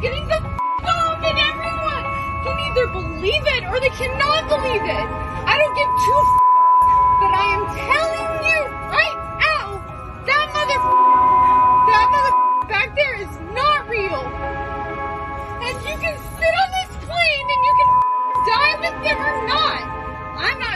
Getting the f- off and everyone can either believe it or they cannot believe it. I don't give two f- but I am telling you right now, that mother that mother back there is not real. And you can sit on this plane and you can die with them or not. I'm not.